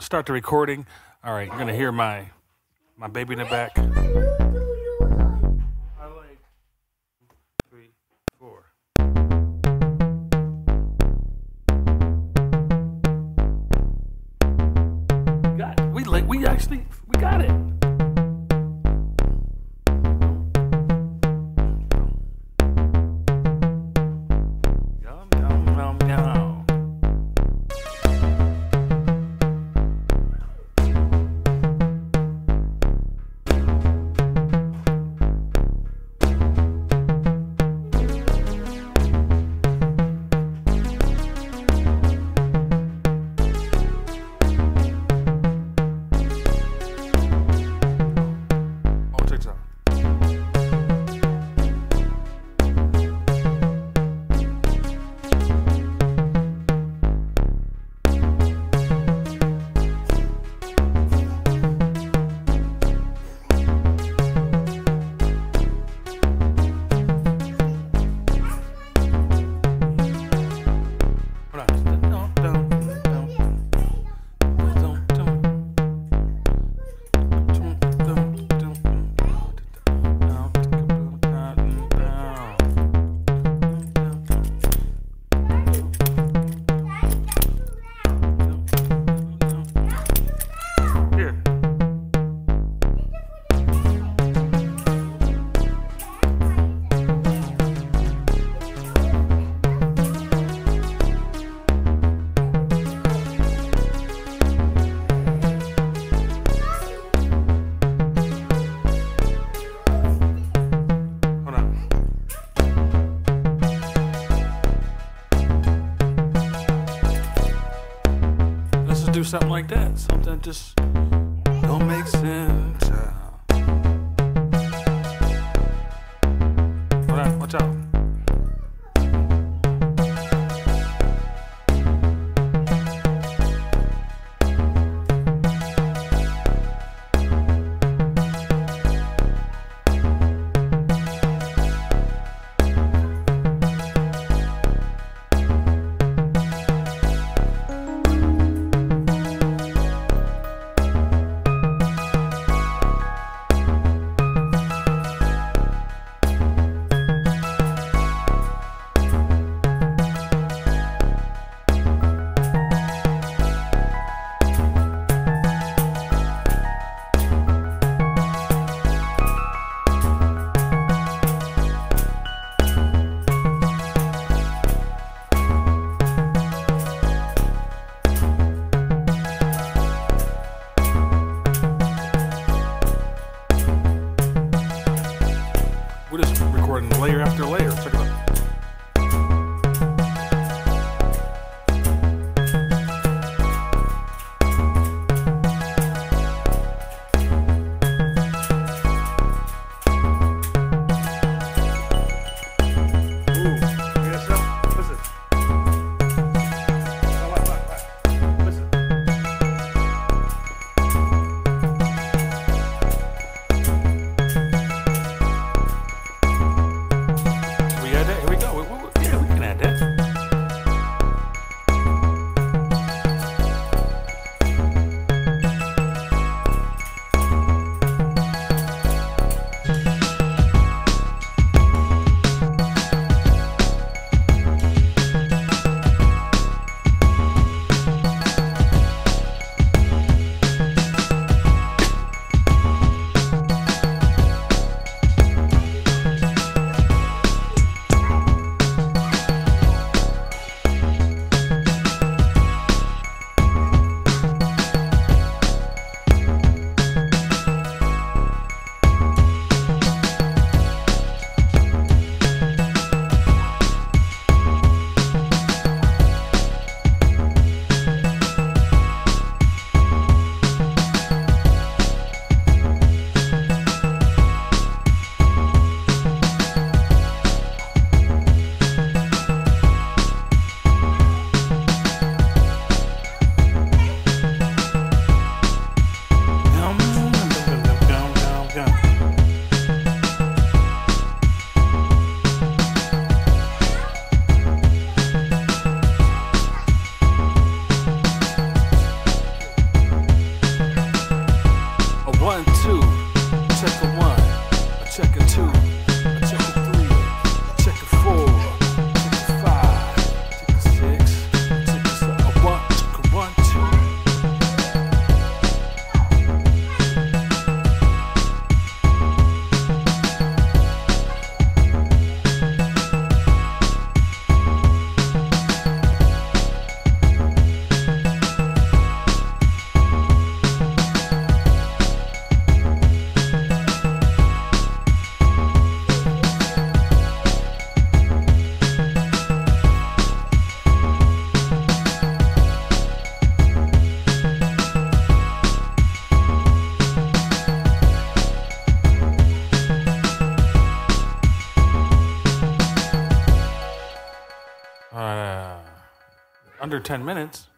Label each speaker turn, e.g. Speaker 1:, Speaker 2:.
Speaker 1: start the recording. All right, you're gonna hear my my baby in the back. Three. Got. We like we actually something like that. Something that just don't make sense. layer after layer. check a one, a check a two. under 10 minutes.